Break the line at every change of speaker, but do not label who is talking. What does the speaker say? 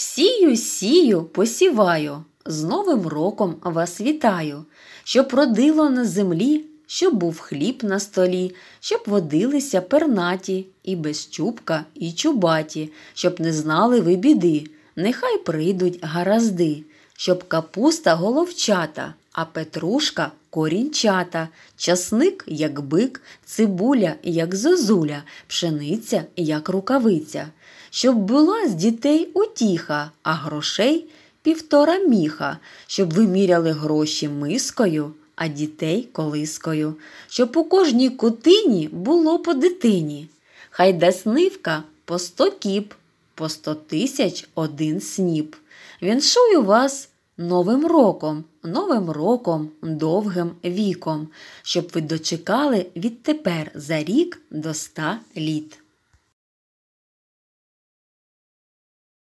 Сію, сію, посіваю, з Новим роком вас вітаю, щоб родило на землі, щоб був хліб на столі, щоб водилися пернаті, і без чубка, і чубаті, щоб не знали ви біди, нехай прийдуть гаразди, щоб капуста головчата, а петрушка корінчата, часник, як бик, цибуля, як зозуля, пшениця, як рукавиця, щоб була з дітей утіха, а грошей півтора міха, щоб ви міряли гроші мискою, а дітей колискою, щоб у кожній кутині було по дитині. Хай дасть по сто кіп, по сто тисяч один сніп. Віншую вас Новим роком, новим роком, довгим віком, щоб ви дочекали відтепер за рік до ста літ.